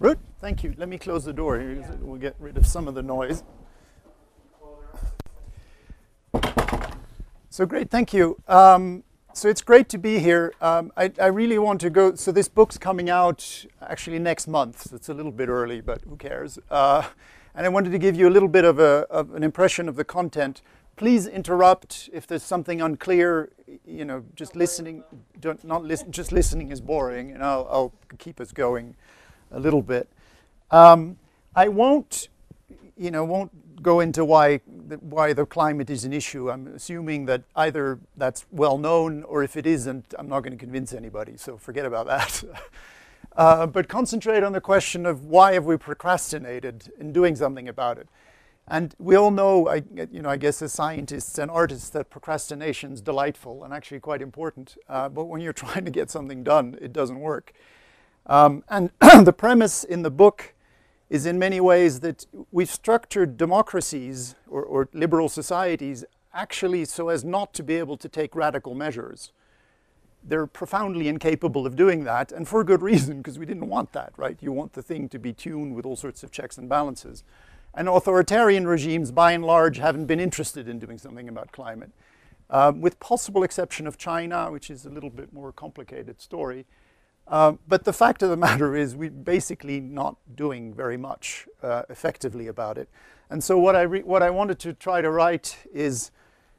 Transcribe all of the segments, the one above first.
Ruth, thank you. Let me close the door We'll get rid of some of the noise. So great, thank you. Um, so it's great to be here. Um, I, I really want to go. So this book's coming out actually next month. So it's a little bit early, but who cares? Uh, and I wanted to give you a little bit of, a, of an impression of the content. Please interrupt if there's something unclear. You know, just listening, not listen. Just listening is boring, and I'll, I'll keep us going a little bit. Um, I won't, you know, won't go into why the, why the climate is an issue. I'm assuming that either that's well known, or if it isn't, I'm not going to convince anybody. So forget about that. uh, but concentrate on the question of why have we procrastinated in doing something about it. And we all know, I, you know, I guess as scientists and artists, that procrastination is delightful and actually quite important. Uh, but when you're trying to get something done, it doesn't work. Um, and the premise in the book is in many ways that we've structured democracies or, or, liberal societies actually so as not to be able to take radical measures. They're profoundly incapable of doing that, and for good reason, because we didn't want that, right? You want the thing to be tuned with all sorts of checks and balances. And authoritarian regimes, by and large, haven't been interested in doing something about climate. Um, with possible exception of China, which is a little bit more complicated story. Uh, but the fact of the matter is we're basically not doing very much uh, effectively about it. And so what I, what I wanted to try to write is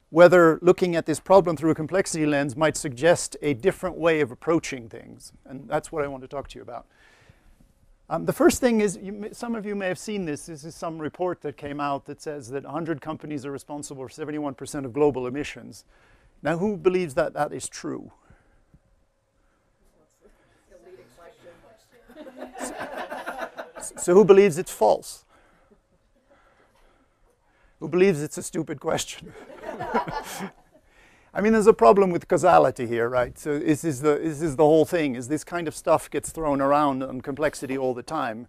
whether looking at this problem through a complexity lens might suggest a different way of approaching things. And that's what I want to talk to you about. Um, the first thing is, you, some of you may have seen this. This is some report that came out that says that 100 companies are responsible for 71% of global emissions. Now, who believes that that is true? So, who believes it's false? Who believes it's a stupid question? I mean, there's a problem with causality here, right? So this is, the, this is the whole thing, is this kind of stuff gets thrown around on complexity all the time.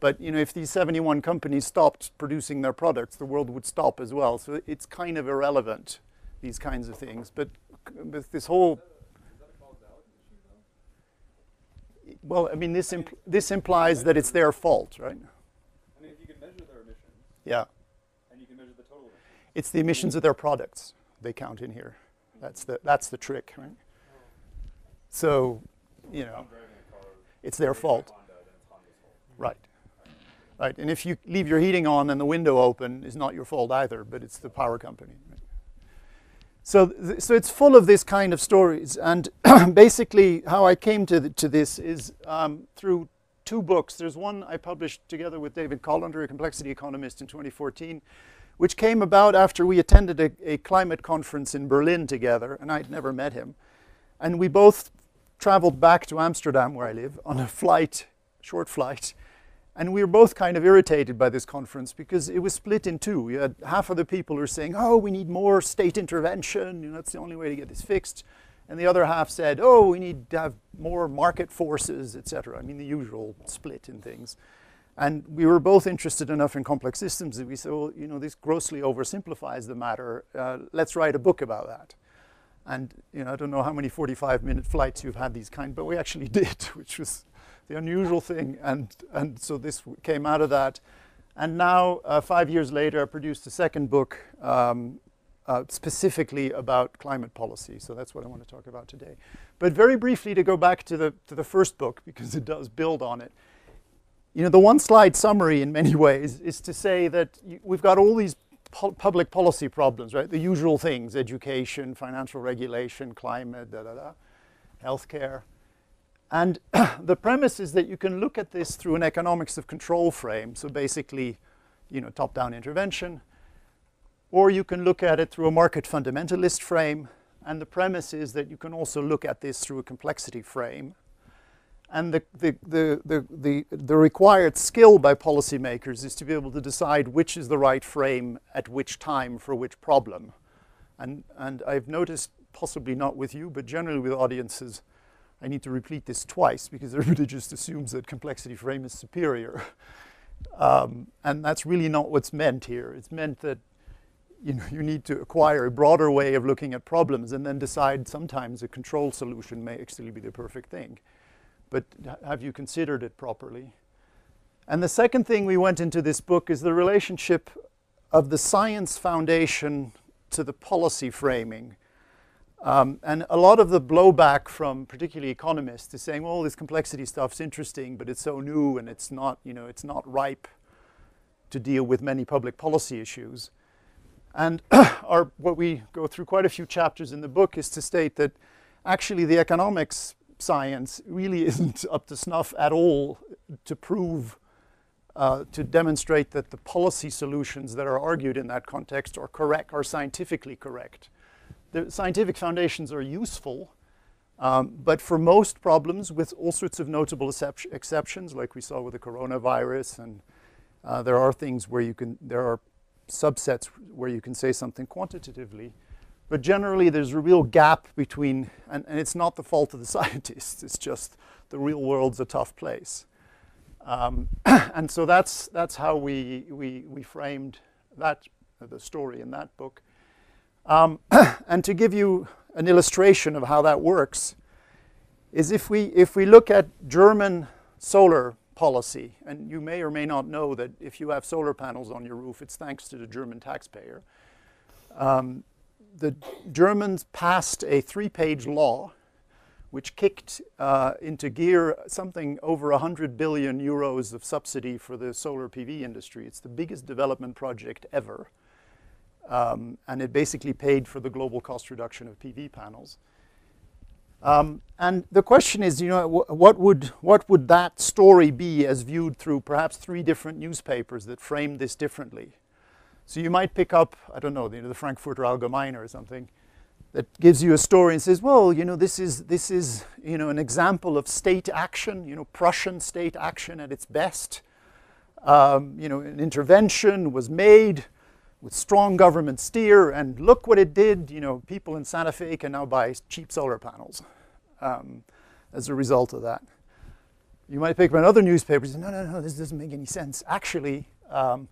But, you know, if these 71 companies stopped producing their products, the world would stop as well. So it's kind of irrelevant, these kinds of things. But, but this whole... Well, I mean, this, impl this implies that it's their fault, right? I mean, if you can measure their emissions, Yeah. and you can measure the total emissions, It's the emissions of their products they count in here. That's the, that's the trick, right? So, you know, I'm driving a car, it's their fault. Honda, then it's Honda's fault. Right. Right. And if you leave your heating on and the window open, it's not your fault either, but it's the power company. So, so it's full of this kind of stories. And basically, how I came to, the, to this is um, through two books. There's one I published together with David Colander, a complexity economist, in 2014, which came about after we attended a, a climate conference in Berlin together, and I'd never met him. And we both traveled back to Amsterdam, where I live, on a flight, short flight. And we were both kind of irritated by this conference because it was split in two. You had half of the people who were saying, oh, we need more state intervention, you know, that's the only way to get this fixed. And the other half said, oh, we need to have more market forces, et cetera. I mean, the usual split in things. And we were both interested enough in complex systems that we said, well, you know, this grossly oversimplifies the matter. Uh, let's write a book about that. And, you know, I don't know how many 45-minute flights you've had these kind, but we actually did, which was the unusual thing. And, and so this came out of that. And now, uh, five years later, I produced a second book um, uh, specifically about climate policy. So that's what I want to talk about today. But very briefly, to go back to the, to the first book, because it does build on it. You know, the one slide summary in many ways is to say that we've got all these pu- public policy problems, right? The usual things education, financial regulation, climate, da da da, healthcare. And the premise is that you can look at this through an economics of control frame. So basically, you know, top down intervention. Or you can look at it through a market fundamentalist frame. And the premise is that you can also look at this through a complexity frame. And the, the, the, the, the, the required skill by policymakers is to be able to decide which is the right frame at which time for which problem. And, and I've noticed, possibly not with you, but generally with audiences, I need to repeat this twice because everybody just assumes that complexity frame is superior. Um, and that's really not what's meant here. It's meant that you, know, you need to acquire a broader way of looking at problems and then decide sometimes a control solution may actually be the perfect thing. But have you considered it properly? And the second thing we went into this book is the relationship of the science foundation to the policy framing. Um, and a lot of the blowback from particularly economists is saying, well, this complexity stuff's interesting, but it's so new and it's not, you know, it's not ripe to deal with many public policy issues. And our, what we go through quite a few chapters in the book is to state that actually the economics science really isn't up to snuff at all to prove, uh, to demonstrate that the policy solutions that are argued in that context are correct, are scientifically correct. The scientific foundations are useful, um, but for most problems, with all sorts of notable exceptions, like we saw with the coronavirus, and uh, there are things where you can, there are subsets where you can say something quantitatively. But generally, there's a real gap between, and, and it's not the fault of the scientists, it's just the real world's a tough place. Um, and so that's, that's how we, we, we framed that, uh, the story in that book. Um, and to give you an illustration of how that works, is if we, if we look at German solar policy, and you may or may not know that if you have solar panels on your roof, it's thanks to the German taxpayer. Um, the Germans passed a three-page law which kicked uh, into gear something over 100 billion euros of subsidy for the solar PV industry. It's the biggest development project ever. Um, and it basically paid for the global cost reduction of PV panels. Um, and the question is, you know, what would, what would that story be as viewed through perhaps three different newspapers that framed this differently? So you might pick up, I don't know, the, the Frankfurter Allgemeine or something that gives you a story and says, well, you know, this is, this is, you know, an example of state action, you know, Prussian state action at its best. Um, you know, an intervention was made with strong government steer, and look what it did. You know, people in Santa Fe can now buy cheap solar panels um, as a result of that. You might pick up another newspaper and say, no, no, no, this doesn't make any sense. Actually, um,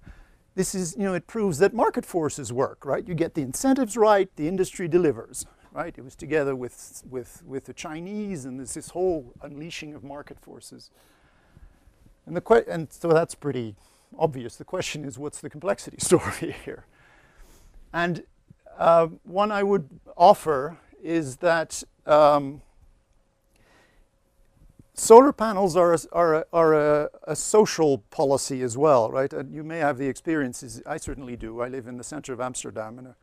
this is, you know, it proves that market forces work, right? You get the incentives right, the industry delivers, right? It was together with, with, with the Chinese and there's this whole unleashing of market forces. And, the and so that's pretty obvious. The question is, what's the complexity story here? And uh, one I would offer is that um, Solar panels are, a, are, are a, a, social policy as well, right? And you may have the experiences, I certainly do. I live in the center of Amsterdam in a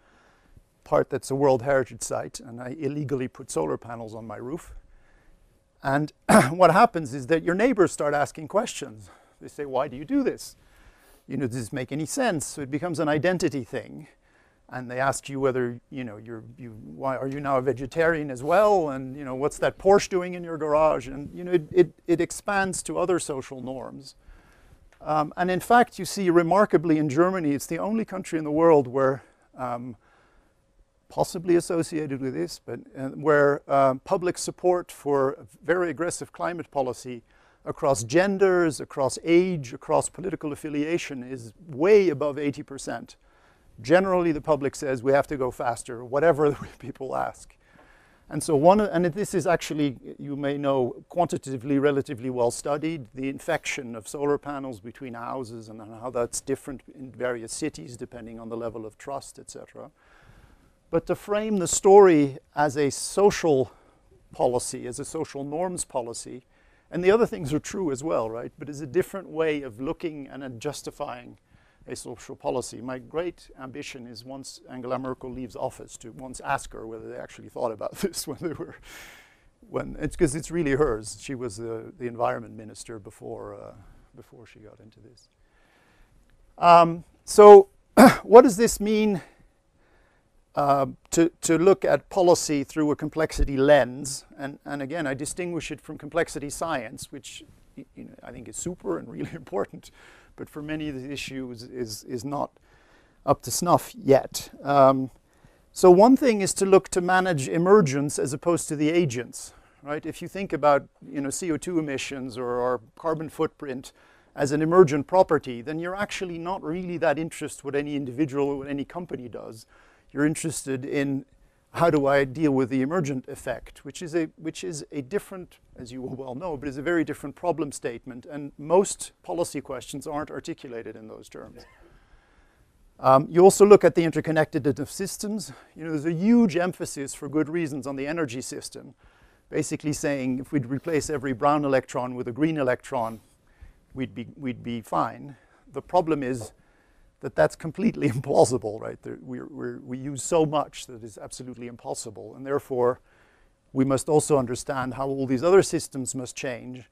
part that's a World Heritage Site, and I illegally put solar panels on my roof. And what happens is that your neighbors start asking questions. They say, why do you do this? You know, does this make any sense? So it becomes an identity thing. And they ask you whether you know you're you why are you now a vegetarian as well? And you know what's that Porsche doing in your garage? And you know it, it, it expands to other social norms. Um, and in fact you see remarkably in Germany it's the only country in the world where um, possibly associated with this but uh, where uh, public support for very aggressive climate policy across genders across age across political affiliation is way above 80 percent Generally, the public says we have to go faster, whatever people ask. And so one, and this is actually, you may know, quantitatively relatively well studied, the infection of solar panels between houses and how that's different in various cities depending on the level of trust, etc. But to frame the story as a social policy, as a social norms policy, and the other things are true as well, right? But it's a different way of looking and justifying a social policy. My great ambition is once Angela Merkel leaves office to once ask her whether they actually thought about this when they were, when it's because it's really hers. She was the, the environment minister before, uh, before she got into this. Um, so what does this mean uh, to, to look at policy through a complexity lens? And, and again, I distinguish it from complexity science, which you know, I think is super and really important but for many of the issues is, is not up to snuff yet. Um, so one thing is to look to manage emergence as opposed to the agents, right? If you think about you know, CO2 emissions or, or carbon footprint as an emergent property, then you're actually not really that interested what any individual or what any company does. You're interested in how do I deal with the emergent effect, which is a which is a different, as you well know, but is a very different problem statement, and most policy questions aren't articulated in those terms. Um, you also look at the interconnectedness of systems. You know, there's a huge emphasis for good reasons on the energy system, basically saying if we'd replace every brown electron with a green electron, we'd be, we'd be fine. The problem is that that's completely implausible, right? There, we're, we're, we use so much that is absolutely impossible, and therefore we must also understand how all these other systems must change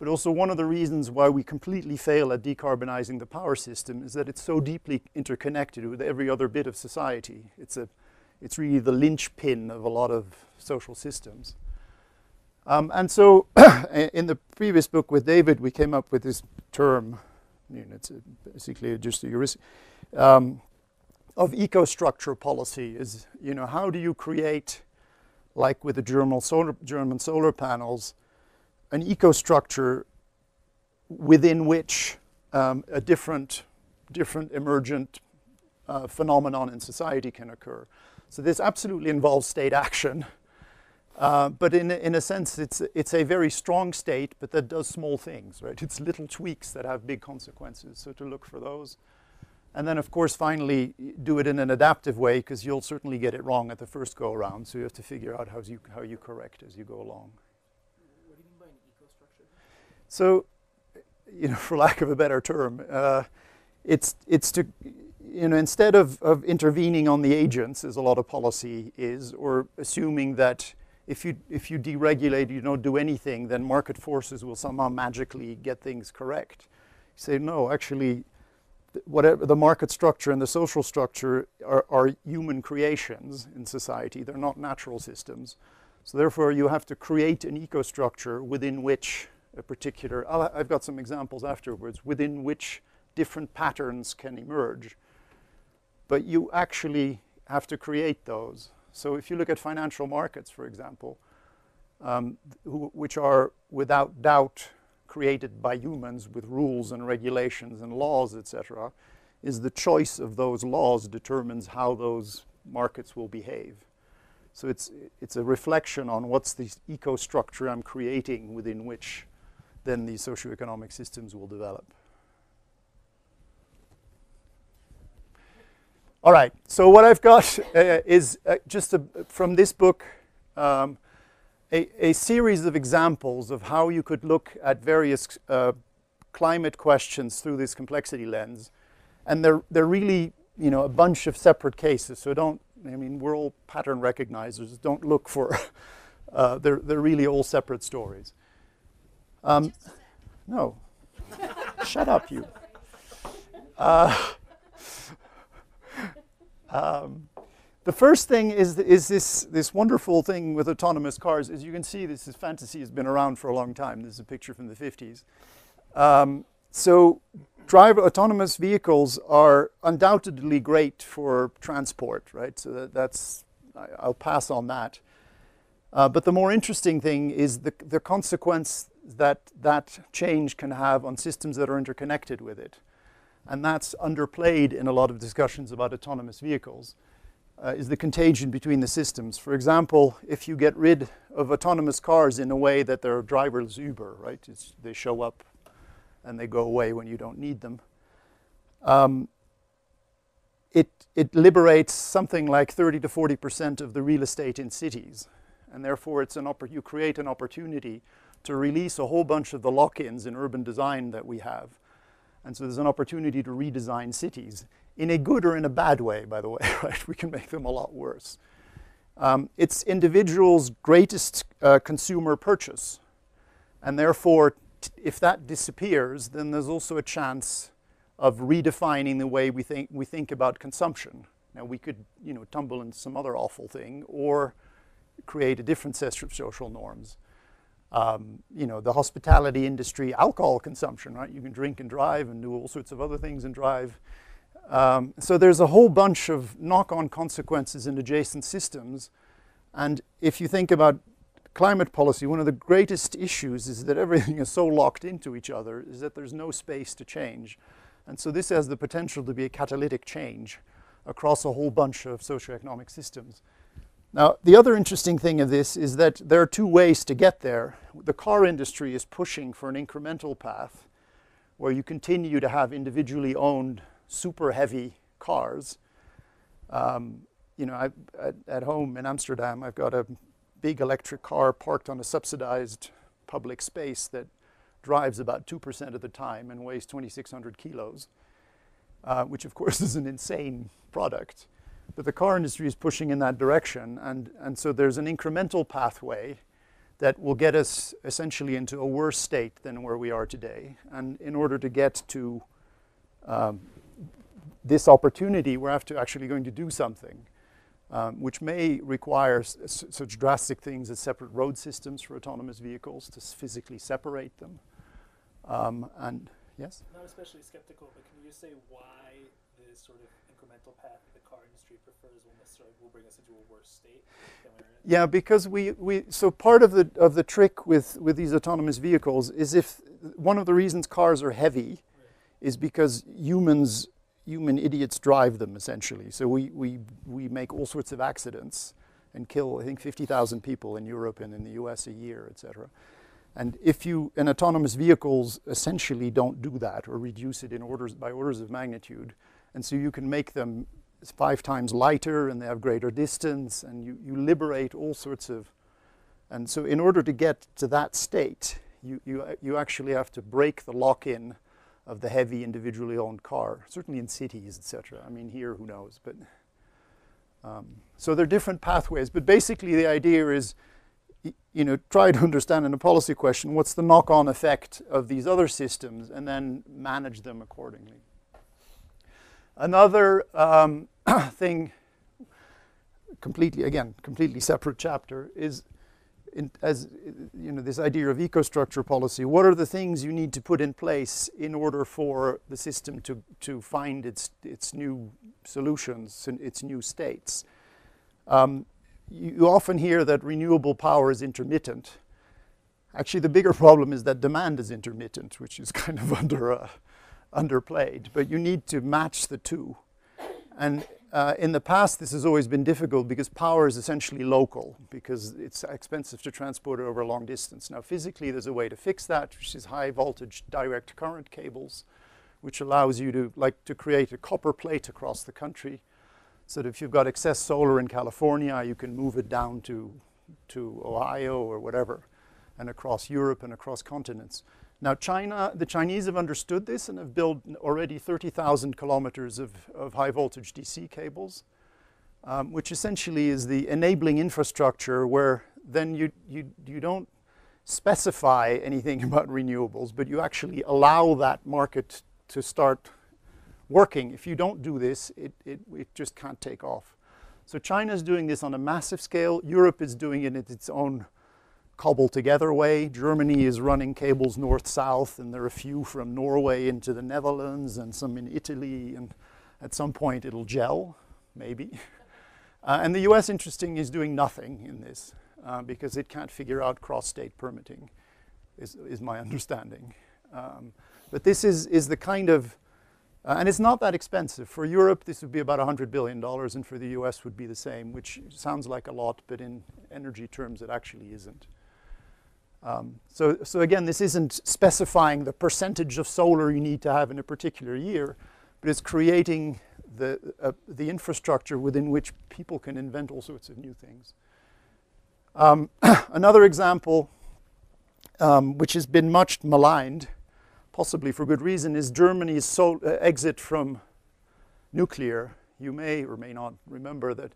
but also one of the reasons why we completely fail at decarbonizing the power system is that it's so deeply interconnected with every other bit of society. It's, a, it's really the linchpin of a lot of social systems. Um, and so in the previous book with David, we came up with this term, you know, it's basically just a heuristic, um, of eco-structure policy is, you know, how do you create, like with the German solar, German solar panels, an ecostructure within which um, a different, different emergent uh, phenomenon in society can occur. So this absolutely involves state action. Uh, but in, in a sense, it's, it's a very strong state, but that does small things, right? It's little tweaks that have big consequences. So to look for those. And then, of course, finally, do it in an adaptive way, because you'll certainly get it wrong at the first go around. So you have to figure out how you, how you correct as you go along. So, you know, for lack of a better term, uh, it's, it's to, you know, instead of, of intervening on the agents, as a lot of policy is, or assuming that if you, if you deregulate, you don't do anything, then market forces will somehow magically get things correct. You say, no, actually, whatever the market structure and the social structure are, are human creations in society. They're not natural systems. So therefore, you have to create an ecostructure within which a particular, i have got some examples afterwards, within which different patterns can emerge. But you actually have to create those. So if you look at financial markets, for example, um, who, which are without doubt created by humans with rules and regulations and laws, etc., is the choice of those laws determines how those markets will behave. So it's, it's a reflection on what's the eco-structure I'm creating within which then these socioeconomic systems will develop. All right, so what I've got uh, is uh, just a, from this book um, a, a, series of examples of how you could look at various uh, climate questions through this complexity lens. And they're, they're really, you know, a bunch of separate cases. So don't, I mean, we're all pattern recognizers. Don't look for, uh, they're, they're really all separate stories. Um, no. Shut up, you. Um, the first thing is, is this, this wonderful thing with autonomous cars. As you can see, this is fantasy has been around for a long time. This is a picture from the 50s. Um, so driver autonomous vehicles are undoubtedly great for transport, right? So that, that's, I, will pass on that. Uh, but the more interesting thing is the, the consequence that that change can have on systems that are interconnected with it. And that's underplayed in a lot of discussions about autonomous vehicles, uh, is the contagion between the systems. For example, if you get rid of autonomous cars in a way that they're driverless Uber, right? It's, they show up and they go away when you don't need them. Um, it, it liberates something like 30 to 40% of the real estate in cities. And therefore, it's an you create an opportunity to release a whole bunch of the lock-ins in urban design that we have. And so there's an opportunity to redesign cities in a good or in a bad way, by the way, right? We can make them a lot worse. Um, it's individuals' greatest uh, consumer purchase. And therefore, if that disappears, then there's also a chance of redefining the way we think, we think about consumption. Now, we could, you know, tumble into some other awful thing or create a different set of social norms um, you know, the hospitality industry, alcohol consumption, right? You can drink and drive and do all sorts of other things and drive. Um, so there's a whole bunch of knock-on consequences in adjacent systems. And if you think about climate policy, one of the greatest issues is that everything is so locked into each other, is that there's no space to change. And so this has the potential to be a catalytic change across a whole bunch of socioeconomic systems. Now, the other interesting thing of this is that there are two ways to get there. The car industry is pushing for an incremental path where you continue to have individually owned super heavy cars. Um, you know, I, at, at home in Amsterdam, I've got a big electric car parked on a subsidized public space that drives about 2% of the time and weighs 2,600 kilos, uh, which of course is an insane product. But the car industry is pushing in that direction, and, and so there's an incremental pathway that will get us essentially into a worse state than where we are today. And in order to get to um, this opportunity, we're to actually going to do something, um, which may require such drastic things as separate road systems for autonomous vehicles to physically separate them. Um, and yes, Not especially skeptical, but can you say why this sort of incremental path car industry prefers will necessarily will bring us into a worse state than we're in? yeah, because we, we so part of the of the trick with with these autonomous vehicles is if one of the reasons cars are heavy is because humans human idiots drive them essentially. So we we we make all sorts of accidents and kill I think 50,000 people in Europe and in the US a year, etc. And if you and autonomous vehicles essentially don't do that or reduce it in orders by orders of magnitude, and so you can make them five times lighter and they have greater distance and you, you liberate all sorts of and so in order to get to that state you, you, you actually have to break the lock-in of the heavy individually owned car certainly in cities etc i mean here who knows but um, so there are different pathways but basically the idea is you know try to understand in a policy question what's the knock-on effect of these other systems and then manage them accordingly Another um, thing, completely again, completely separate chapter, is in, as you know this idea of ecostructure policy. What are the things you need to put in place in order for the system to to find its its new solutions and its new states? Um, you, often hear that renewable power is intermittent. Actually, the bigger problem is that demand is intermittent, which is kind of under a underplayed, but you need to match the two. And uh, in the past, this has always been difficult because power is essentially local because it's expensive to transport it over a long distance. Now, physically, there's a way to fix that, which is high voltage direct current cables, which allows you to like to create a copper plate across the country. So that if you've got excess solar in California, you can move it down to to Ohio or whatever, and across Europe and across continents. Now, China, the Chinese have understood this and have built already 30,000 kilometers of, of high voltage DC cables, um, which essentially is the enabling infrastructure where then you, you, you don't specify anything about renewables, but you actually allow that market to start working. If you don't do this, it, it, it just can't take off. So China is doing this on a massive scale. Europe is doing it in its own cobbled together way. Germany is running cables north south, and there are a few from Norway into the Netherlands and some in Italy. And at some point, it'll gel, maybe. Uh, and the US, interesting, is doing nothing in this uh, because it can't figure out cross state permitting, is, is my understanding. Um, but this is, is the kind of uh, and it's not that expensive. For Europe, this would be about $100 billion, and for the US would be the same, which sounds like a lot, but in energy terms, it actually isn't. Um, so, so again, this isn't specifying the percentage of solar you need to have in a particular year, but it's creating the, uh, the infrastructure within which people can invent all sorts of new things. Um, another example, um, which has been much maligned, possibly for good reason, is Germany's sol- uh, exit from nuclear. You may or may not remember that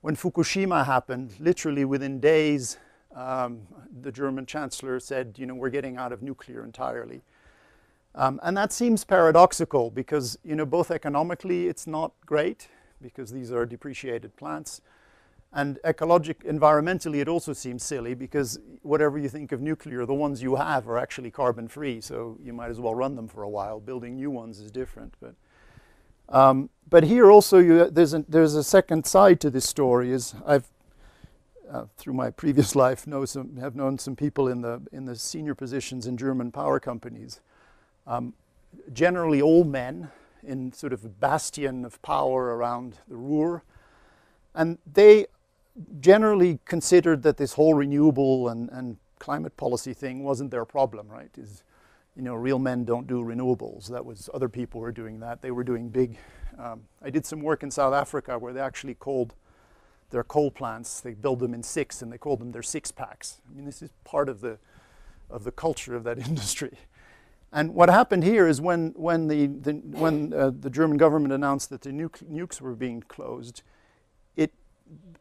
when Fukushima happened, literally within days, um, the German chancellor said, you know, we're getting out of nuclear entirely. Um, and that seems paradoxical because, you know, both economically it's not great because these are depreciated plants. And ecologic, environmentally, it also seems silly because whatever you think of nuclear, the ones you have are actually carbon free, so you might as well run them for a while. Building new ones is different. But, um, but here also, you, there's, a, there's a second side to this story. Is I've uh, through my previous life know some, have known some people in the in the senior positions in German power companies. Um, generally, old men in sort of a bastion of power around the Ruhr, and they generally considered that this whole renewable and, and climate policy thing wasn't their problem, right? Is you know, real men don't do renewables. That was other people were doing that. They were doing big. Um, I did some work in South Africa where they actually called their coal plants. They build them in six, and they call them their six packs. I mean, this is part of the of the culture of that industry. And what happened here is when when the, the when uh, the German government announced that the nuke, nukes were being closed, it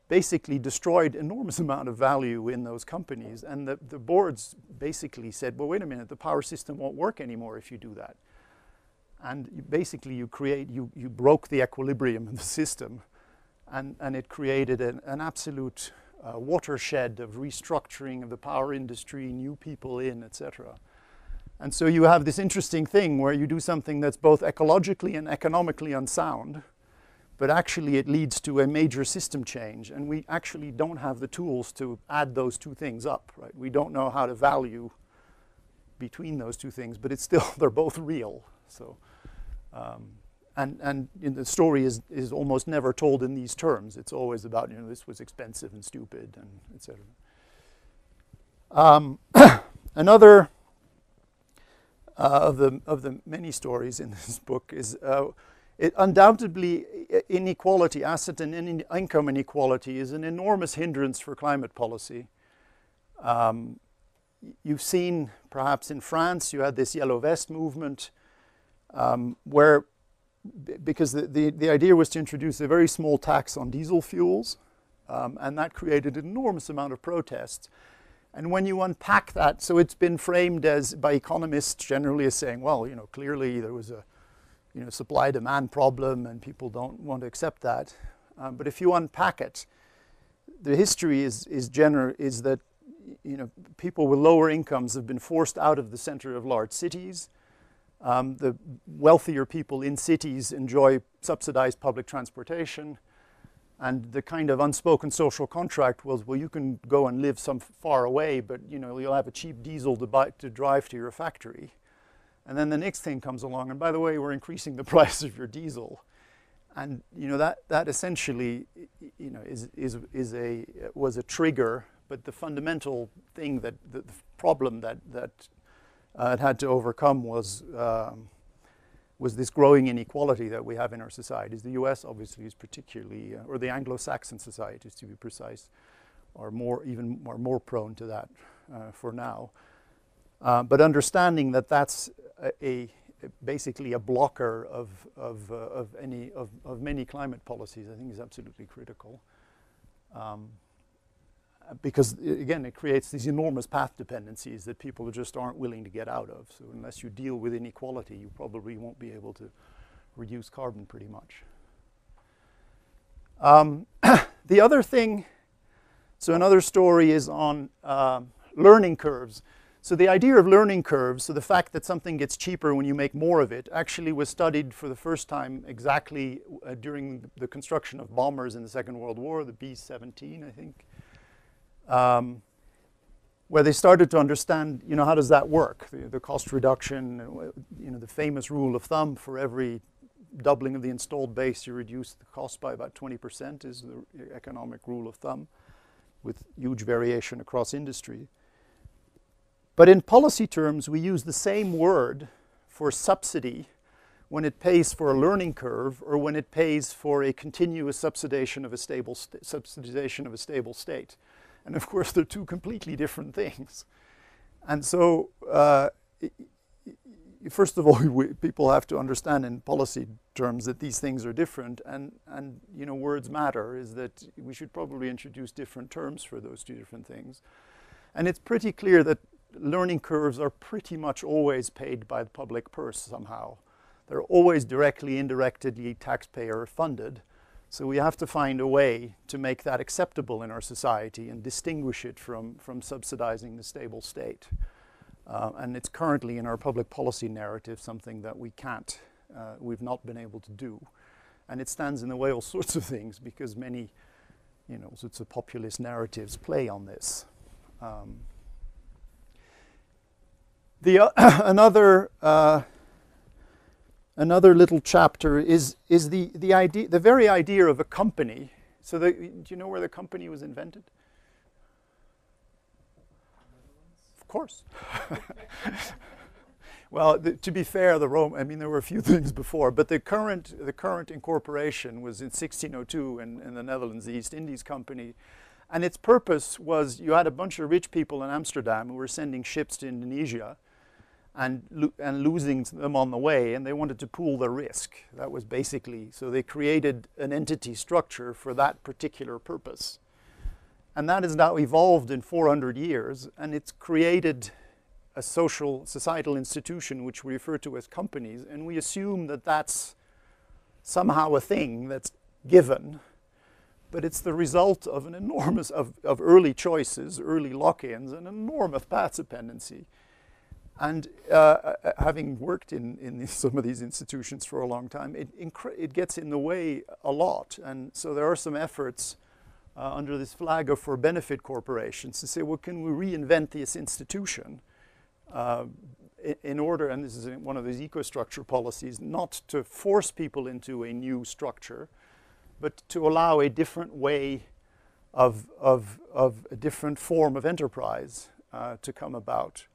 basically destroyed enormous amount of value in those companies. And the, the boards basically said, well, wait a minute, the power system won't work anymore if you do that. And you basically you create, you, you broke the equilibrium in the system and, and it created an, an absolute uh, watershed of restructuring of the power industry, new people in, etc. And so you have this interesting thing where you do something that's both ecologically and economically unsound, but actually it leads to a major system change. And we actually don't have the tools to add those two things up, right? We don't know how to value between those two things, but it's still, they're both real. So, um, and, and the story is, is almost never told in these terms. It's always about, you know, this was expensive and stupid and etc. Um, another uh, of, the, of the many stories in this book is uh, it undoubtedly inequality, asset and in income inequality is an enormous hindrance for climate policy. Um, you've seen perhaps in France, you had this yellow vest movement um, where because the, the, the, idea was to introduce a very small tax on diesel fuels, um, and that created an enormous amount of protests. And when you unpack that, so it's been framed as by economists generally as saying, well, you know, clearly there was a you know, supply demand problem and people don't want to accept that. Um, but if you unpack it, the history is, is, gener- is that you know, people with lower incomes have been forced out of the center of large cities. Um, the wealthier people in cities enjoy subsidized public transportation. And the kind of unspoken social contract was, well, you can go and live some far away, but you know, you'll have a cheap diesel to, buy, to drive to your factory. And then the next thing comes along, and by the way, we're increasing the price of your diesel. And you know, that, that essentially you know, is, is, is a, was a trigger, but the fundamental thing that, the, problem that, that uh, had to overcome was, um, was this growing inequality that we have in our societies. The US obviously is particularly, uh, or the Anglo-Saxon societies to be precise, are more, even are more prone to that uh, for now. Uh, but understanding that that's a, a, basically a blocker of, of, uh, of, any, of, of many climate policies, I think is absolutely critical. Um, because again, it creates these enormous path dependencies that people just aren't willing to get out of. So unless you deal with inequality, you probably won't be able to reduce carbon pretty much. Um, the other thing, so another story is on uh, learning curves. So the idea of learning curves, so the fact that something gets cheaper when you make more of it, actually was studied for the first time exactly uh, during the construction of bombers in the Second World War, the B-17, I think um, where they started to understand, you know, how does that work? The, the, cost reduction, you know, the famous rule of thumb for every doubling of the installed base, you reduce the cost by about 20% is the economic rule of thumb with huge variation across industry. But in policy terms, we use the same word for subsidy when it pays for a learning curve or when it pays for a continuous subsidization of a stable, subsidization of a stable state. And of course, they're two completely different things. And so, uh, first of all, we, people have to understand in policy terms that these things are different, and, and you know, words matter, is that we should probably introduce different terms for those two different things. And it's pretty clear that learning curves are pretty much always paid by the public purse somehow. They're always directly, indirectly taxpayer funded. So we have to find a way to make that acceptable in our society and distinguish it from, from subsidizing the stable state. Uh, and it's currently in our public policy narrative something that we can't, uh, we've not been able to do. And it stands in the way of all sorts of things because many, you know, sorts of populist narratives play on this. Um, the uh, another another little chapter is, is the, the, idea, the very idea of a company. So, the, do you know where the company was invented? Of course. well, the, to be fair, the Rome, I mean, there were a few things before, but the current, the current incorporation was in 1602 in, in the Netherlands, the East Indies Company. And its purpose was you had a bunch of rich people in Amsterdam who were sending ships to Indonesia and, lo- and losing them on the way, and they wanted to pool the risk. That was basically, so they created an entity structure for that particular purpose. And that has now evolved in 400 years, and it's created a social, societal institution which we refer to as companies, and we assume that that's somehow a thing that's given, but it's the result of an enormous, of, of early choices, early lock-ins, an enormous path dependency. And uh, uh, having worked in, in some of these institutions for a long time, it, it gets in the way a lot. And so there are some efforts uh, under this flag of for benefit corporations to say, well, can we reinvent this institution uh, in, in order, and this is one of these ecostructure policies, not to force people into a new structure, but to allow a different way of, of, of a different form of enterprise uh, to come about.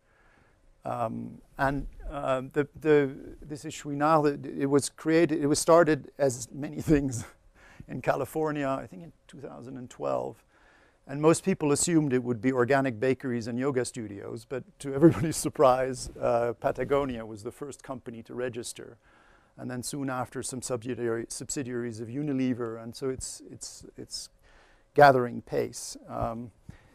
Um, and uh, the, the, this issue now, that it was created, it was started as many things in California, I think in 2012. And most people assumed it would be organic bakeries and yoga studios, but to everybody's surprise, uh, Patagonia was the first company to register. And then soon after, some subsidiary, subsidiaries of Unilever, and so it's, it's, it's gathering pace. Um,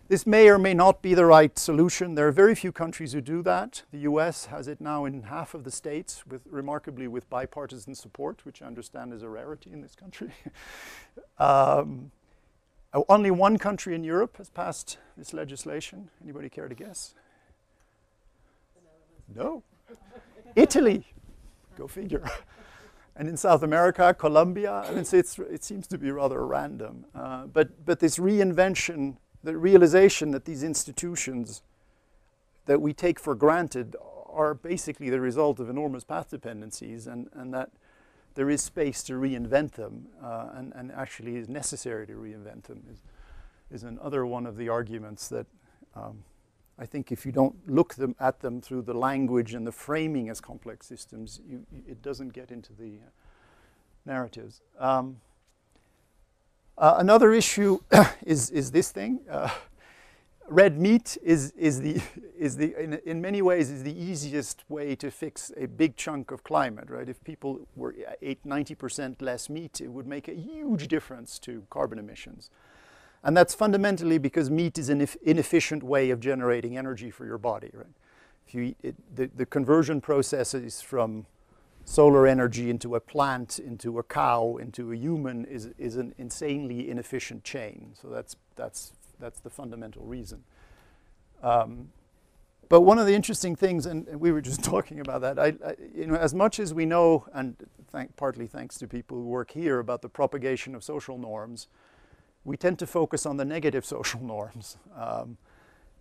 this may or may not be the right solution. There are very few countries who do that. The US has it now in half of the states, with, remarkably with bipartisan support, which I understand is a rarity in this country. um, uh, only one country in Europe has passed this legislation. Anybody care to guess? No. Italy. Go figure. and in South America, Colombia. I mean, it's, it seems to be rather random. Uh, but, but this reinvention the realization that these institutions that we take for granted are basically the result of enormous path dependencies and, and that there is space to reinvent them uh, and, and actually is necessary to reinvent them is, is another one of the arguments that um, I think if you don't look them at them through the language and the framing as complex systems, you, it doesn't get into the uh, narratives. Um, uh, another issue is, is this thing. Uh, red meat is, is, the, is the in, in many ways, is the easiest way to fix a big chunk of climate, right? If people were 8, 90% less meat, it would make a huge difference to carbon emissions. And that's fundamentally because meat is an inefficient way of generating energy for your body, right? If you eat it, the, the conversion processes from solar energy into a plant, into a cow, into a human is, is an insanely inefficient chain. So that's, that's, that's the fundamental reason. Um, but one of the interesting things, and, and we were just talking about that, I, I, you know, as much as we know, and thank, partly thanks to people who work here about the propagation of social norms, we tend to focus on the negative social norms. Um,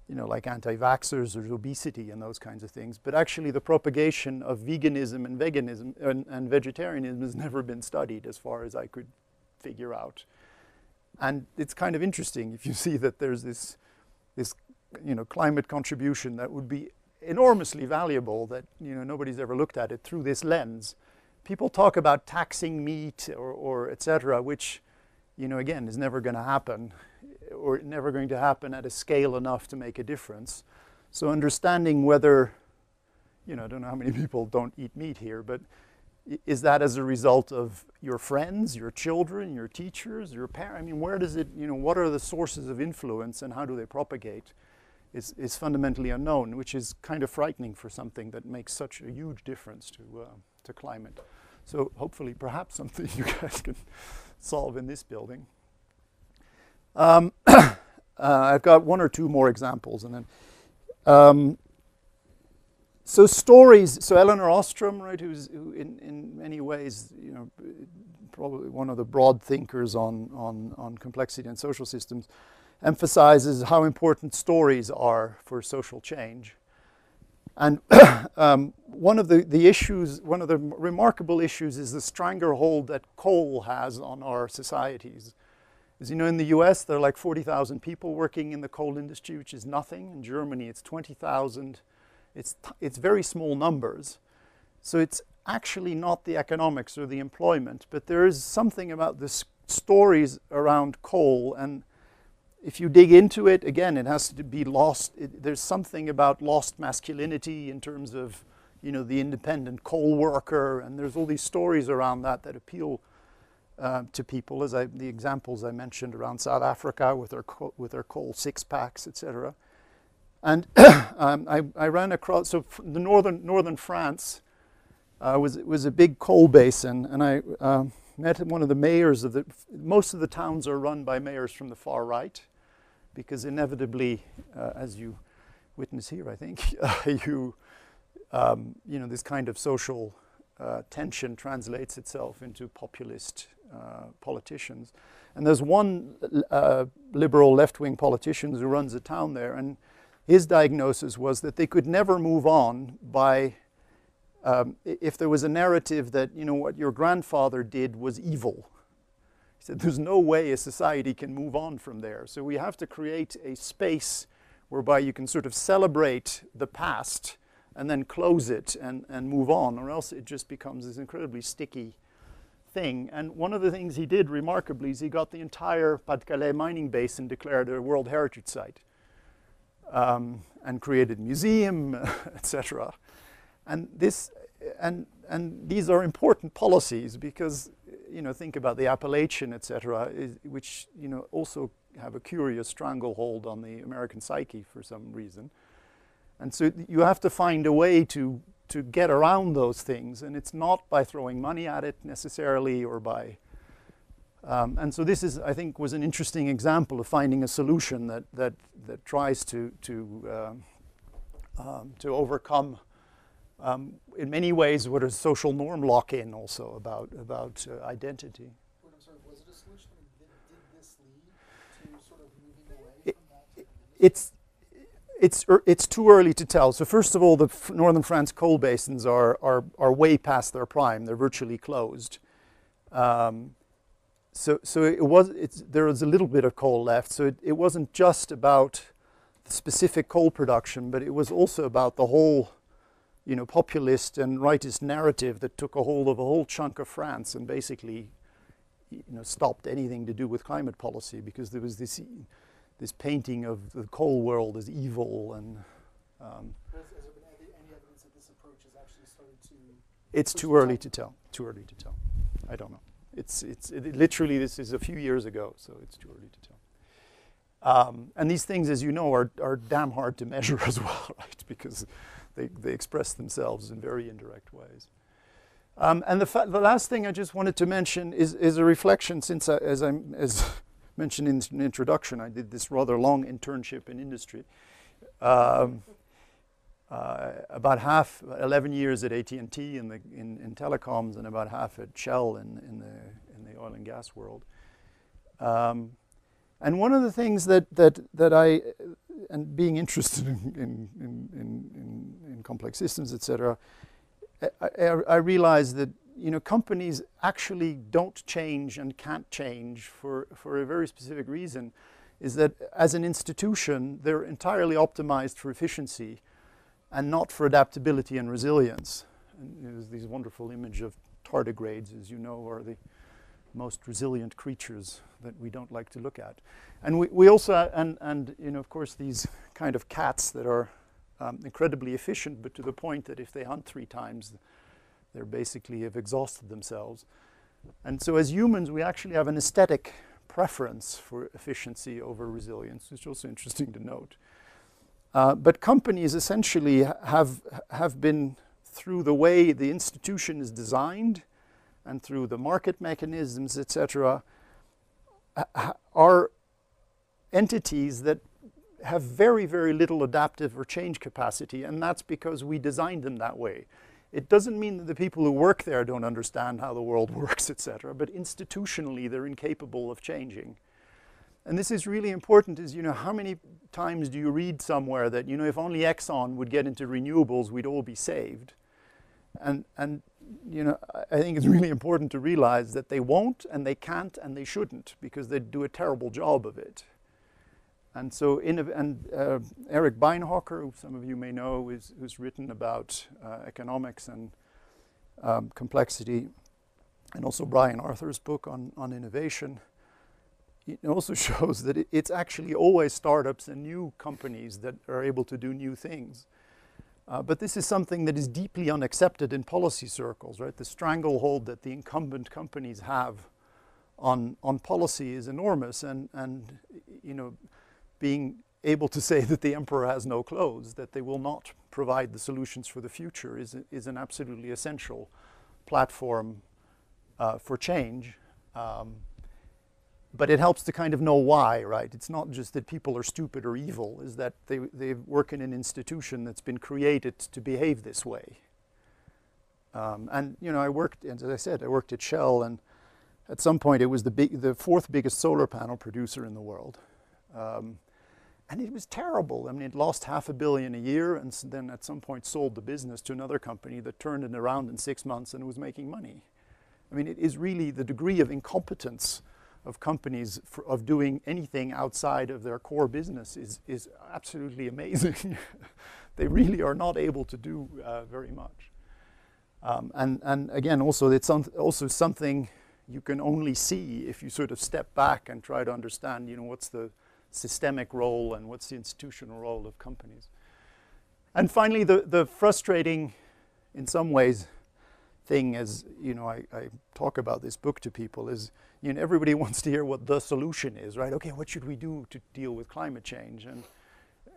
you know, like anti-vaxxers or obesity and those kinds of things. But actually, the propagation of veganism and veganism and, and, vegetarianism has never been studied, as far as I could figure out. And it's kind of interesting if you see that there's this, this, you know, climate contribution that would be enormously valuable. That you know nobody's ever looked at it through this lens. People talk about taxing meat or, or et cetera, which, you know, again, is never going to happen or never going to happen at a scale enough to make a difference. So understanding whether, you know, I don't know how many people don't eat meat here, but is that as a result of your friends, your children, your teachers, your parents? I mean, where does it, you know, what are the sources of influence and how do they propagate? Is, is fundamentally unknown, which is kind of frightening for something that makes such a huge difference to, uh, to climate. So hopefully, perhaps something you guys can solve in this building. Um, uh, I've got one or two more examples, and then. Um, so stories. So Elinor Ostrom, right, who's who in, in many ways, you know, probably one of the broad thinkers on on on complexity and social systems, emphasizes how important stories are for social change. And um, one of the, the issues, one of the remarkable issues is the stranglehold that coal has on our societies As you know, in the US, there are like 40,000 people working in the coal industry, which is nothing. In Germany, it's 20,000. It's, it's very small numbers. So it's actually not the economics or the employment, but there is something about the stories around coal. And if you dig into it, again, it has to be lost. It, there's something about lost masculinity in terms of, you know, the independent coal worker. And there's all these stories around that that appeal uh, to people, as I, the examples I mentioned around South Africa with their, co- with their coal six packs, etc. And um, I, I ran across, so the northern, northern France uh, was, was a big coal basin, and I uh, met one of the mayors of the, most of the towns are run by mayors from the far right, because inevitably, uh, as you witness here, I think, you, um, you know, this kind of social uh, tension translates itself into populist uh, politicians. And there's one uh, liberal left wing politician who runs a town there, and his diagnosis was that they could never move on by. Um, if there was a narrative that you know what your grandfather did was evil, he said there's no way a society can move on from there. So we have to create a space whereby you can sort of celebrate the past and then close it and, and move on, or else it just becomes this incredibly sticky thing. And one of the things he did remarkably is he got the entire Pas-de-Calais mining basin declared a World Heritage Site um, and created a museum, etc. And this and and these are important policies because you know think about the Appalachian, etc., which you know also have a curious stranglehold on the American psyche for some reason. And so you have to find a way to to get around those things, and it's not by throwing money at it necessarily or by. Um, and so this is, I think, was an interesting example of finding a solution that that that tries to to um, um, to overcome, um, in many ways, what is social norm lock-in also about about uh, identity. Wait, sorry, was it a solution? Did, did this lead to sort of moving away It- that? It's it's it's too early to tell. So first of all, the northern France coal basins are are are way past their prime. They're virtually closed. Um, so so it was it's there was a little bit of coal left. So it, it wasn't just about the specific coal production, but it was also about the whole, you know, populist and rightist narrative that took a hold of a whole chunk of France and basically, you know, stopped anything to do with climate policy because there was this this painting of the coal world as evil and um, Has, has any, any evidence that this approach has actually started to? it's too early to tell. Too early to tell. I don't know. It's it's it, literally this is a few years ago so it's too early to tell. Um, and these things as you know are, are damn hard to measure as well right? Because they, they express themselves in very indirect ways. Um, and the, fa- the last thing I just wanted to mention is, is a reflection since I, as I'm as mentioned in the introduction, I did this rather long internship in industry. Um, uh, about half, 11 years at AT&T in, the, in, in telecoms and about half at Shell in, in, the, in the oil and gas world. Um, and one of the things that, that, that I, and being interested in, in, in, in, complex systems, et cetera, I, I, I realized that you know companies actually don't change and can't change for, for a very specific reason is that as an institution they're entirely optimized for efficiency and not for adaptability and resilience. And there's this wonderful image of tardigrades as you know are the most resilient creatures that we don't like to look at. And we, we also and, and you know of course these kind of cats that are um, incredibly efficient but to the point that if they hunt three times they're basically have exhausted themselves. And so as humans, we actually have an aesthetic preference for efficiency over resilience, which is also interesting to note. Uh, but companies essentially have, have been, through the way the institution is designed and through the market mechanisms, etc., are entities that have very, very little adaptive or change capacity, and that's because we designed them that way. It doesn't mean that the people who work there don't understand how the world works, etc., but institutionally they're incapable of changing. And this is really important is, you know, how many times do you read somewhere that, you know, if only Exxon would get into renewables, we'd all be saved? And, and you know, I- I think it's really important to realize that they won't and they can't and they shouldn't because they do a terrible job of it. And so, in and uh, Eric Beinhocker, who some of you may know, is, who's written about uh, economics and um, complexity, and also Brian Arthur's book on, on innovation, it also shows that it, it's actually always startups and new companies that are able to do new things. Uh, but this is something that is deeply unaccepted in policy circles, right? The stranglehold that the incumbent companies have on, on policy is enormous, and, and you know, being able to say that the emperor has no clothes, that they will not provide the solutions for the future, is, is an absolutely essential platform uh, for change. Um, but it helps to kind of know why, right? It's not just that people are stupid or evil, is that they, they work in an institution that's been created to behave this way. Um, and, you know, I worked, as I said, I worked at Shell, and at some point it was the, big, the fourth biggest solar panel producer in the world. Um, and it was terrible. I mean, it lost half a billion a year, and then at some point sold the business to another company that turned it around in six months and was making money. I mean, it is really the degree of incompetence of companies for, of doing anything outside of their core business is, is absolutely amazing. they really are not able to do uh, very much. Um, and, and again, also, it's also something you can only see if you sort of step back and try to understand, you know, what's the systemic role and what's the institutional role of companies. And finally, the, the frustrating, in some ways, thing as you know I, I talk about this book to people is you know everybody wants to hear what the solution is right okay what should we do to deal with climate change and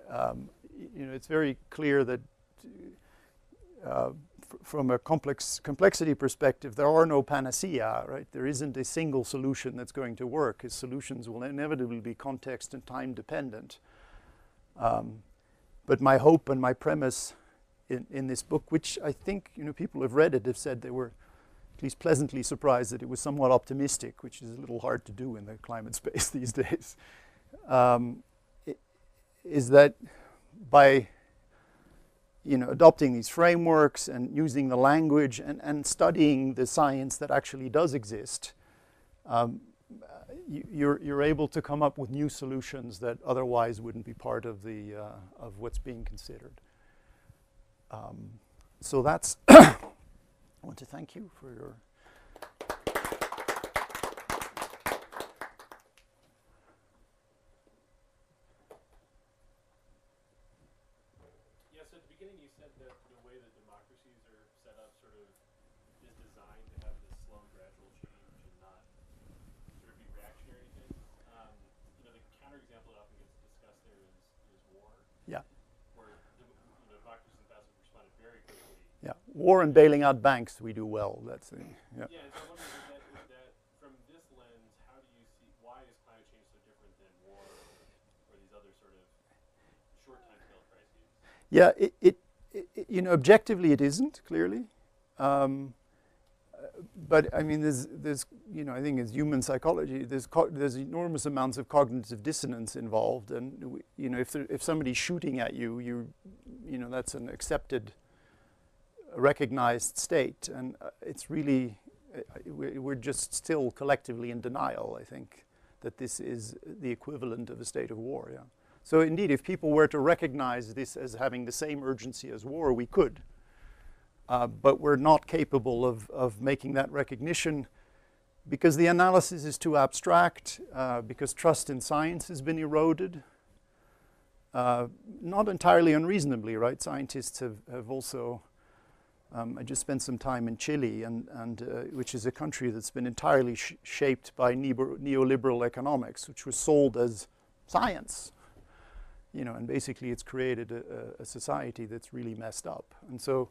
um, you know it's very clear that uh, from a complex complexity perspective there are no panacea right there isn't a single solution that's going to work His solutions will inevitably be context and time dependent um, but my hope and my premise in, in this book, which I think you know people have read it have said they were at least pleasantly surprised that it was somewhat optimistic, which is a little hard to do in the climate space these days. Um, i- is that by you know adopting these frameworks and using the language and, and studying the science that actually does exist, um, you, you're, you're able to come up with new solutions that otherwise wouldn't be part of the uh, of what's being considered. Um, so that's, I want to thank you for your. Yeah, so at the beginning you said that the way that democracies are set up sort of is designed to have this slow, gradual change and not sort of be reactionary things. Um, you know, the counterexample that often gets discussed there is, is war, Yeah, where the, you know, democracies in the past have responded very quickly. yeah. War and bailing out banks, we do well. That's the, yeah. Yeah, and so I'm wondering, is that, is that from this lens, how do you see, why is climate change so different than war or these other sort of short time scale crises? Yeah, it, it, it, you know, objectively it isn't, clearly. Um, but I mean, there's, there's, you know, I think as human psychology, there's, co- there's enormous amounts of cognitive dissonance involved. And, you know, if, there, if somebody's shooting at you, you, you know, that's an accepted, recognized state. And uh, it's really, uh, we- we're just still collectively in denial, I think, that this is the equivalent of a state of war, yeah. So indeed, if people were to recognize this as having the same urgency as war, we could. Uh, but we're not capable of, of making that recognition because the analysis is too abstract, uh, because trust in science has been eroded. Uh, not entirely unreasonably, right? Scientists have, have also. Um, I just spent some time in Chile, and, and uh, which is a country that's been entirely sh- shaped by neoliberal economics, which was sold as science you know, and basically it's created a, a, society that's really messed up. And so,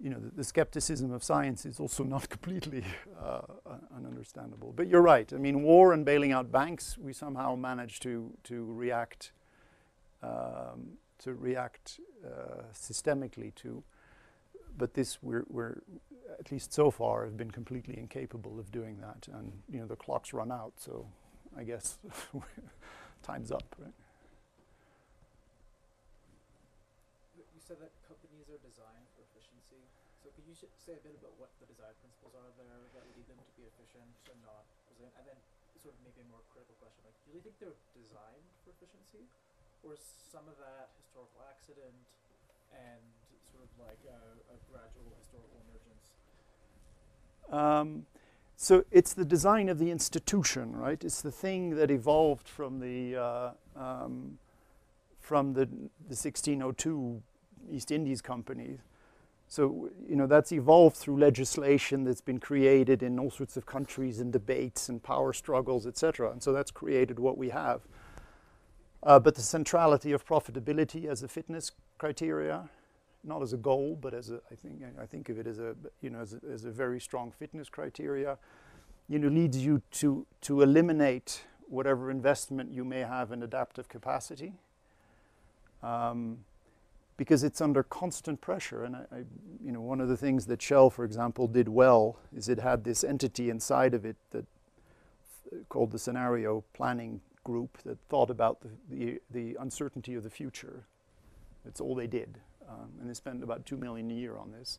you know, the, the skepticism of science is also not completely uh, un- ununderstandable. But you're right. I mean, war and bailing out banks, we somehow managed to to react um, to react uh, systemically to. But this, we're, we're at least so far have been completely incapable of doing that. And you know, the clocks run out, so I guess time's up. Right? You said that companies are designed for efficiency. So could you say a bit about what the design principles are there that lead them to be efficient and not resilient? And then sort of maybe a more critical question, like, do you think they're designed for efficiency? Or is some of that historical accident and sort of like a, a gradual historical emergence? Um, so it's the design of the institution, right? It's the thing that evolved from the uh, um, from the, the 1602 East Indies Company. So you know that's evolved through legislation that's been created in all sorts of countries and debates and power struggles, etc. And so that's created what we have. Uh, but the centrality of profitability as a fitness criteria, not as a goal, but as a, I think I think of it as a you know as a, as a very strong fitness criteria, you know leads you to to eliminate whatever investment you may have in adaptive capacity. Um, because it's under constant pressure, and I, I, you know, one of the things that Shell, for example, did well is it had this entity inside of it that called the scenario planning group that thought about the, the, the uncertainty of the future. That's all they did. Um, and they spent about two million a year on this.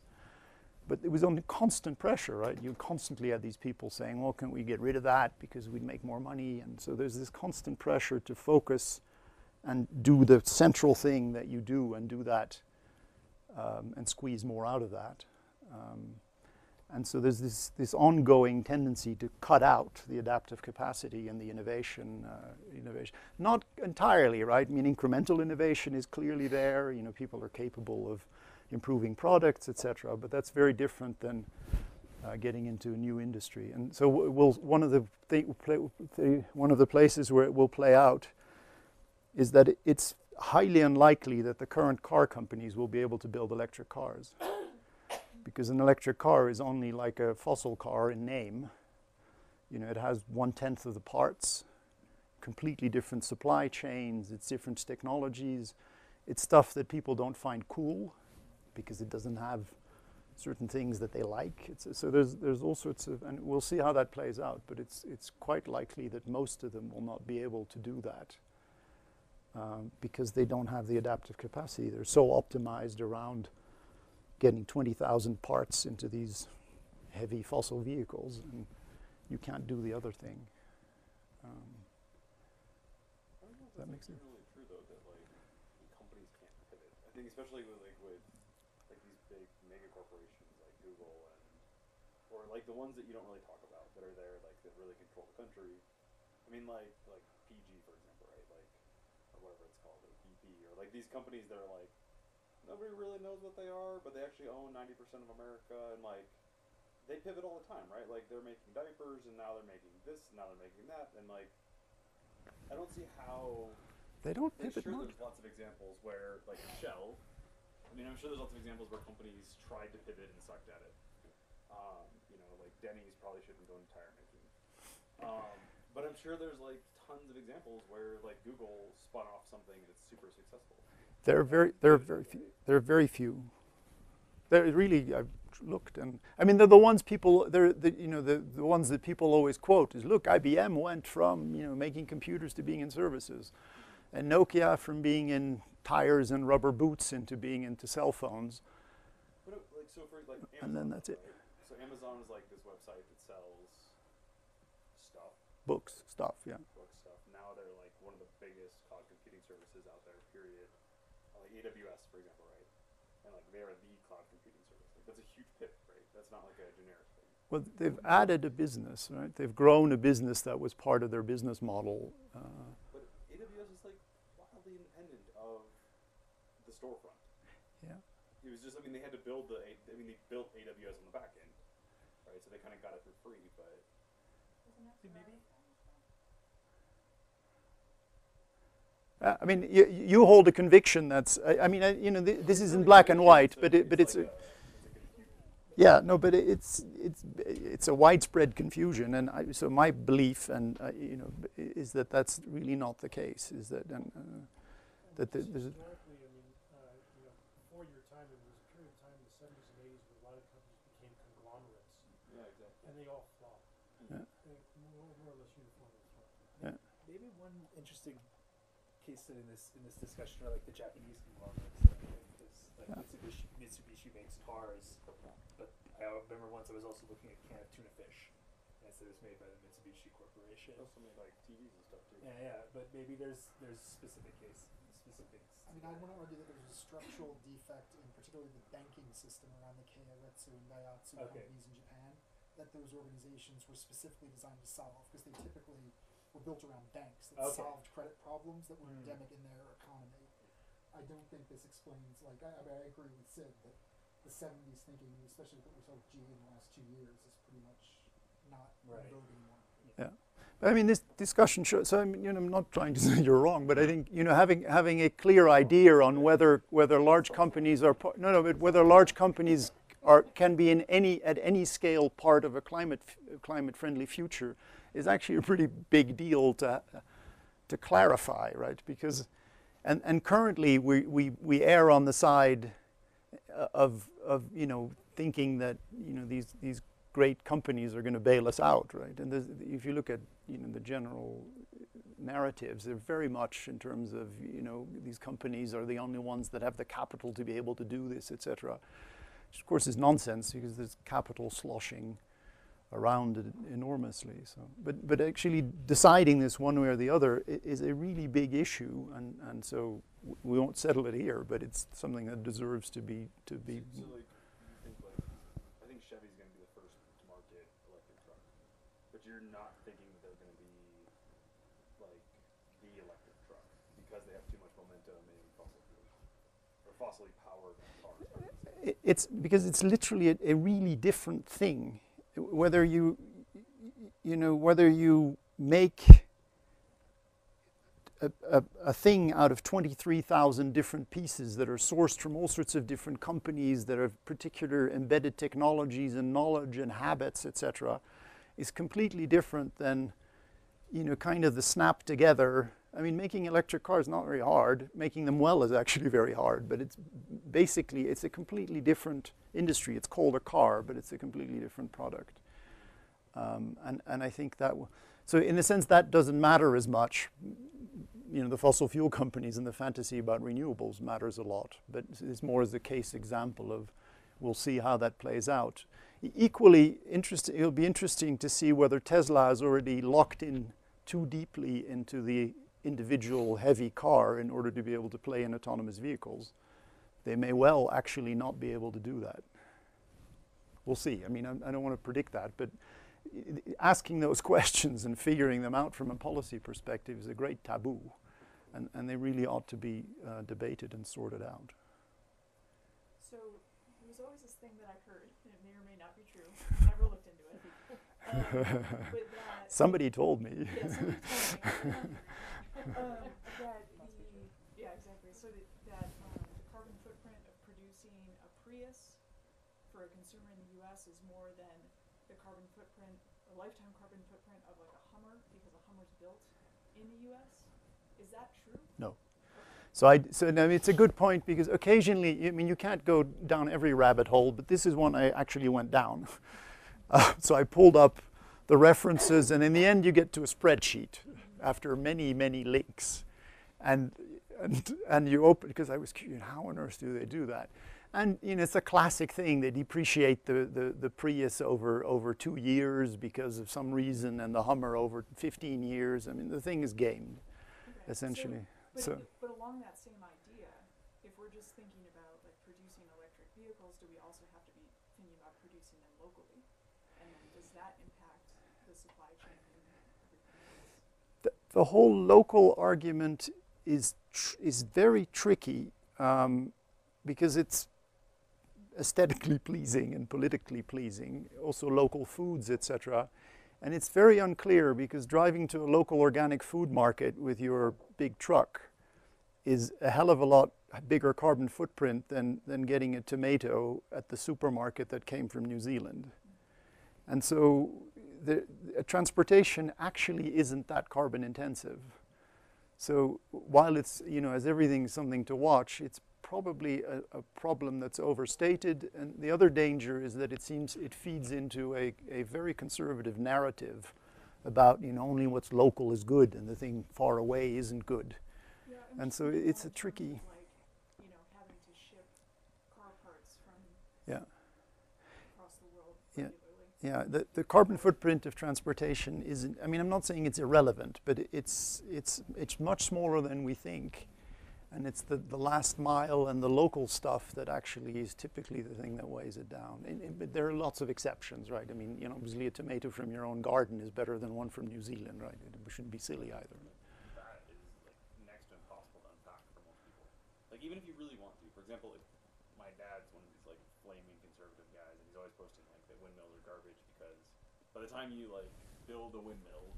But it was under constant pressure, right? You constantly had these people saying, well, can we get rid of that because we'd make more money? And so there's this constant pressure to focus and do the central thing that you do and do that um, and squeeze more out of that. Um, and so there's this, this ongoing tendency to cut out the adaptive capacity and the innovation, uh, innovation. Not entirely, right? I mean, incremental innovation is clearly there. You know, people are capable of improving products, etc. But that's very different than uh, getting into a new industry. And so, we'll, one of the th- one of the places where it will play out is that it's highly unlikely that the current car companies will be able to build electric cars because an electric car is only like a fossil car in name. You know, it has one tenth of the parts, completely different supply chains, it's different technologies, it's stuff that people don't find cool because it doesn't have certain things that they like. It's, so there's there's all sorts of, and we'll see how that plays out. But it's it's quite likely that most of them will not be able to do that um, because they don't have the adaptive capacity. They're so optimized around getting 20,000 parts into these heavy fossil vehicles, and you can't do the other thing. Um, That makes actually really true though, that like companies can't pivot. I think especially with like with like these big mega corporations like Google and or like the ones that you don't really talk about that are there like that really control the country. I mean like like PG for example, right? Like or whatever it's called, or BP or like these companies that are like nobody really knows what they are, but they actually own ninety percent of America and like they pivot all the time, right? Like they're making diapers and now they're making this and now they're making that and like I don't see how they don't I'm pivot sure much. there's lots of examples where, like Shell, I mean, I'm sure there's lots of examples where companies tried to pivot and sucked at it. Um, you know, like Denny's probably shouldn't go into tire making. Um, but I'm sure there's like tons of examples where like Google spun off something and it's super successful. There are very, there are very few. There are very few. There really, I've looked, and I mean, they're the ones people. They're the, you know the, the ones that people always quote is, look, IBM went from you know making computers to being in services, and Nokia from being in tires and rubber boots into being into cell phones. But like so for like Amazon, And then that's it. So Amazon is like this website that sells stuff, Books, stuff, yeah. book stuff. Now they're like one of the biggest cloud computing services out there. Period. Uh, Like AWS, for example, right? And like they are the cloud computing service. Like that's a huge pivot, right? That's not like a generic thing. Well, they've added a business, right? They've grown a business that was part of their business model. Uh, But AWS is like wildly independent of the storefront. yeah. It was just, I mean, they had to build the, I mean, they built AWS on the back end, right? So they kind of got it for free, but See, maybe Uh, I mean, you, you hold a conviction that's, I, I mean, I, you know, th- this is in black and white, but it, but it's, a, yeah, no, but it's, it's, it's a widespread confusion, and I, so my belief, and uh, you know, is that that's really not the case. Is that, uh, that there's, interested in this in this discussion are like the Japanese conglomerates, like yeah. Mitsubishi, Mitsubishi makes cars, but I remember once I was also looking at can of tuna fish, and so it was made by the Mitsubishi Corporation. Also made like TVs and stuff too. Yeah, yeah, but maybe there's there's specific case specifics. I mean, I want to argue that there's a structural defect in particularly the banking system around the Keiretsu and zaibatsu okay. companies in Japan that those organizations were specifically designed to solve because they typically were built around banks that Okay. solved credit problems that were Mm. endemic in their economy. I don't think this explains, like, I, I, mean, I agree with Sid that the 70s thinking, especially what we saw with GE in the last two years, is pretty much not Right. in vogue anymore. I mean, this discussion shows. So, I mean, you know, I'm not trying to say you're wrong, but I think you know, having having a clear idea on whether whether large companies are par- no, no, but whether large companies are can be in any at any scale part of a climate climate friendly future is actually a pretty big deal to to clarify, right? Because and and currently we we we err on the side uh, of of you know thinking that you know these these great companies are going to bail us out, right? And if you look at you know the general narratives, they're very much in terms of you know these companies are the only ones that have the capital to be able to do this, etc. Which of course is nonsense because there's capital sloshing around it enormously. So, but but actually deciding this one way or the other is a really big issue, and and so we won't settle it here, but it's something that deserves to be to be. So, like, think like, I think Chevy's gonna be the first to market electric truck, but you're not thinking that they're gonna be like the electric truck because they have too much momentum in fossil fuels or fossily powered cars. I would say. I- it's because it's literally a, a really different thing whether you you know whether you make a, a, a thing out of 23,000 different pieces that are sourced from all sorts of different companies that have particular embedded technologies and knowledge and habits etc is completely different than you know kind of the snap together I mean, making electric cars is not very hard. Making them well is actually very hard, but it's basically it's a completely different industry. It's called a car, but it's a completely different product. Um, and and I think that so in a sense that doesn't matter as much. You know, the fossil fuel companies and the fantasy about renewables matters a lot, but it's- more as a case example of we'll see how that plays out. Equally interesting, it'll be interesting to see whether Tesla has already locked in too deeply into the individual heavy car in order to be able to play in autonomous vehicles. They may well actually not be able to do that. We'll see. I mean, I, I don't want to predict that, but asking those questions and figuring them out from a policy perspective is a great taboo, and, and they really ought to be uh, debated and sorted out. So there was always this thing that I heard, and it may or may not be true. I Never looked into it. Um, Somebody told me. yeah, somebody told me, um, that the yeah exactly. So that, that um, the carbon footprint of producing a Prius for a consumer in the U.S. is more than the carbon footprint, a lifetime carbon footprint of like a Hummer because a Hummer's built in the U.S. Is that true? No. So, I, so no, it's a good point because occasionally, I mean, you can't go down every rabbit hole, but this is one I actually went down. Uh, so I pulled up the references, and in the end, you get to a spreadsheet after many, many links, and and and you open because I was curious, how on earth do they do that? And you know, it's a classic thing. They depreciate the, the, the Prius over over two years because of some reason, and the Hummer over 15 years. I mean, the thing is gamed Okay, so- essentially. But, So- but along that same idea, if we're just thinking about like producing electric vehicles, do we also have to be thinking about producing them locally? And then does that impact the supply chain and everything else? The, whole local argument is is very tricky um, because it's aesthetically pleasing and politically pleasing, also local foods, etc. And it's very unclear because driving to a local organic food market with your big truck is a hell of a lot bigger carbon footprint than, than getting a tomato at the supermarket that came from New Zealand. And so the, transportation actually isn't that carbon intensive. So while it's, you know, as everything something to watch, it's probably a, a problem that's overstated. And the other danger is that it seems it feeds into a, a very conservative narrative about, you know, only what's local is good and the thing far away isn't good. Yeah, And so it's a tricky- of, like, you know, having to ship car parts from Yeah. across the world Yeah, the, the carbon footprint of transportation isn't, I mean, I'm not saying it's irrelevant, but it's, it's, it's much smaller than we think. And it's the, the last mile and the local stuff that actually is typically the thing that weighs it down. But there are lots of exceptions, right? I mean, you know, obviously a tomato from your own garden is better than one from New Zealand, right? It, we shouldn't be silly either. that is like next to impossible to unpack for most people. Like even if you really want to, for example, if my dad's one of these like flaming conservative guys, and he's always posting like that windmills are garbage because by the time you like build a windmill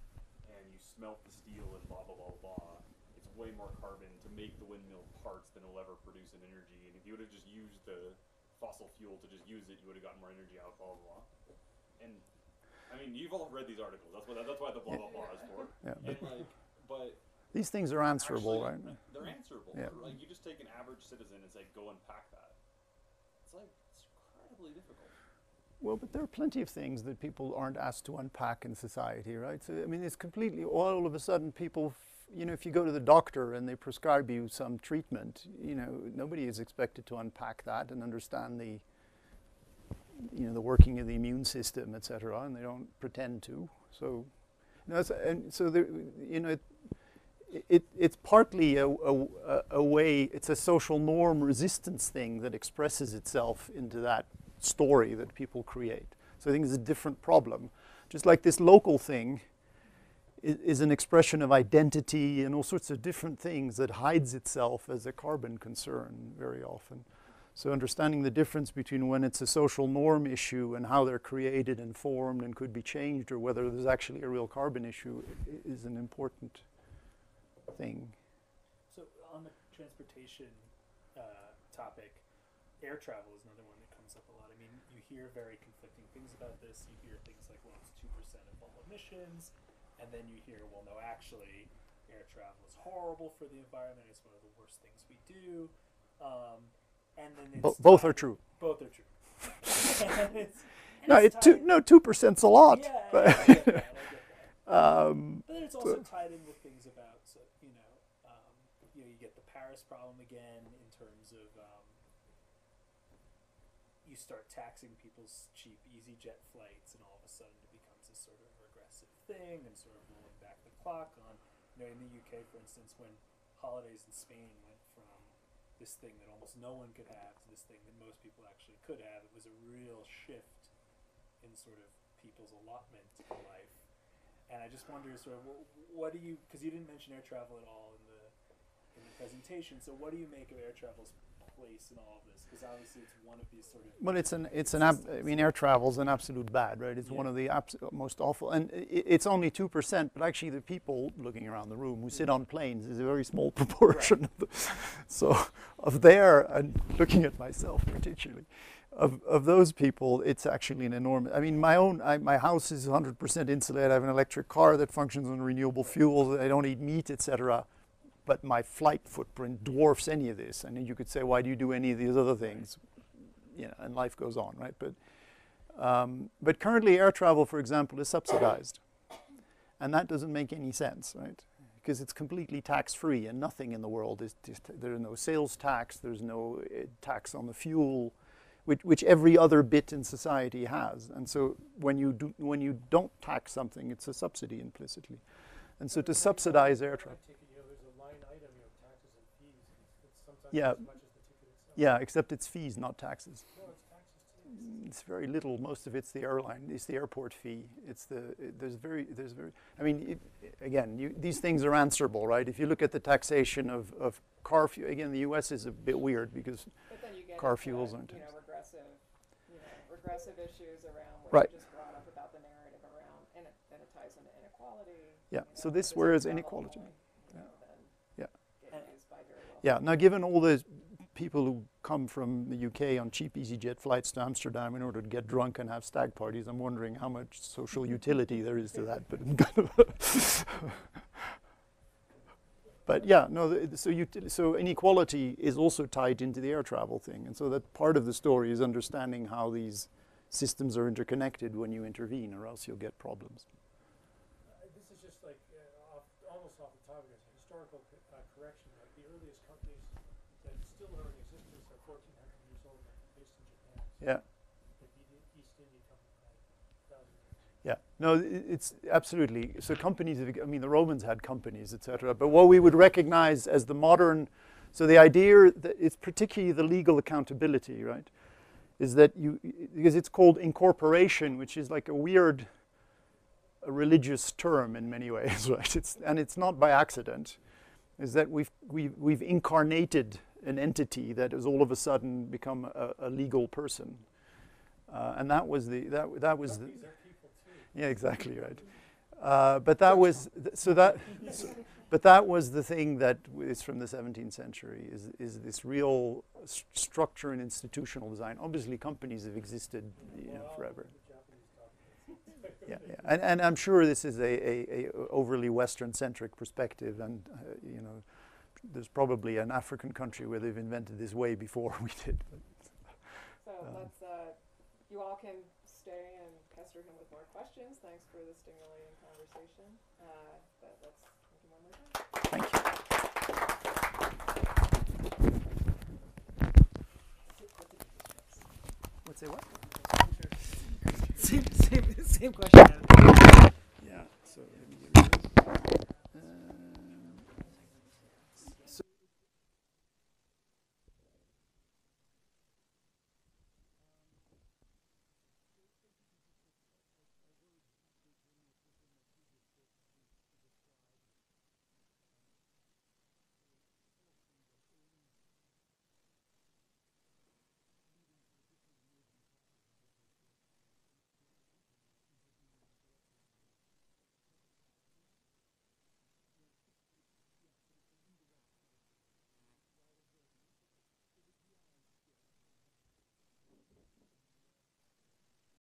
and you smelt the steel and blah blah blah blah, it's way more carbon to make the windmill parts than it'll ever produce in energy. And if you would have just used the fossil fuel to just use it, you would have gotten more energy out. Blah blah blah. And I mean, you've all read these articles. That's what that's why the blah blah blah is for. Yeah, And like, but These things are answerable, Actually, right? They're answerable. Yeah. Like you just take an average citizen and say, "Go unpack that." It's like it's incredibly difficult. Well, but there are plenty of things that people aren't asked to unpack in society, right? So, I mean, it's completely, all of a sudden, people, you know, if you go to the doctor and they prescribe you some treatment, you know, nobody is expected to unpack that and understand the, you know, the working of the immune system, et cetera, and they don't pretend to. So, you know, and so, there, you know, it, it, it's partly a, a- a way, it's a social norm resistance thing that expresses itself into that story that people create. So I think it's a different problem. Just like this local thing is, is an expression of identity and all sorts of different things that hides itself as a carbon concern very often. So understanding the difference between when it's a social norm issue and how they're created and formed and could be changed or whether there's actually a real carbon issue is an important thing. So on the transportation uh, topic, air travel is another one that comes up a lot. I mean, you hear very conflicting things about this. You hear things like, well, it's two percent of all emissions, and then you hear, well, no, actually, air travel is horrible for the environment. It's one of the worst things we do. Um, and then it's Bo- both are true. Both are true. and it's, and No, it's it, two, tied- no, two percent's a lot. Yeah, but- I get that. I get that. um, But then it's also tied in with things about, so, you know, um, you know, you get the Paris problem again in terms of um, you start taxing people's cheap EasyJet flights, and all of a sudden it becomes a sort of regressive thing, and sort of rolling back the clock on. You know, in the UK, for instance, when holidays in Spain went from this thing that almost no one could have to this thing that most people actually could have, it was a real shift in sort of people's allotment to life. And I just wonder, sort of, wh- what do you? Because you didn't mention air travel at all in the in the presentation. So, what do you make of air travel's place in all of this? Because obviously, it's one of these sort of. Well, it's an it's an ab- I mean, air travel is an absolute bad, right? It's one of the abs- most awful, and it's only two percent. But actually, the people looking around the room who sit on planes is a very small proportion. Of the, so, of there, and looking at myself particularly, of of those people, it's actually an enormous. I mean, my own I, my house is 100% insulated. I have an electric car that functions on renewable fuels. I don't eat meat, etc. But my flight footprint dwarfs any of this. And you could say, why do you do any of these other things? you know, and life goes on, right? But, um, but currently, air travel, for example, is subsidized, and that doesn't make any sense, right? Because it's completely tax-free, and nothing in the world is. Just, there are no sales tax. There's no uh, tax on the fuel, which, which every other bit in society has. And so, when you do, when you don't tax something, it's a subsidy implicitly. And so, to subsidize air travel. take it, you know, there's a line item, you know, taxes and fees, and it's sometimes Yeah. as much as the ticket itself. Yeah, except it's fees, not taxes. No, it's taxes. It's very little. Most of it's the airline. It's the airport fee. It's the it- there's very there's very. I mean, it, again, you, these things are answerable, right? If you look at the taxation of, of car fuel, again, the U.S. is a bit weird because But then you get Car fuels aren't you know, regressive, you know, regressive issues around what Right. you just brought up about the narrative around, and it, then it ties into inequality. Yeah, you so this if it's whereas inequality. point, you know, then Yeah. get used by very well. Yeah. Now, given all the people who come from the U.K. on cheap EasyJet flights to Amsterdam in order to get drunk and have stag parties, I'm wondering how much social utility there is to that. But But yeah, no. The, so so inequality is also tied into the air travel thing, and so that part of the story is understanding how these systems are interconnected when you intervene, or else you'll get problems. Uh, This is just like, uh, off, almost off the topic, it's a historical co- uh, correction, like the earliest companies that still are in existence are fourteen hundred years old, like based in Japan. Yeah. Yeah, no, it's absolutely. So companies, I mean, the Romans had companies, etc. But what we would recognize as the modern, so the idea that it's particularly the legal accountability, right, is that you because it's called incorporation, which is like a weird, a religious term in many ways, right? It's and it's not by accident, is that we've we've we've incarnated an entity that has all of a sudden become a, a legal person, uh, and that was the that that was the. These are people too. Yeah, exactly right. Uh, but that was th- so that, so- but that was the thing that is from the 17th century is is this real s- structure and institutional design. Obviously, companies have existed, you know, forever. the Japanese documents. Yeah, yeah. And, and I'm sure this is a, a, a overly Western-centric perspective, and uh, you know, there's probably an African country where they've invented this way before we did. But So Um, let's, uh, you all can stay and pester him with more questions. Thanks for the stimulating conversation. Uh, but let's give him one more time. thank you. What's it? What? Same, same, same question. Yeah. So let me get rid of- uh,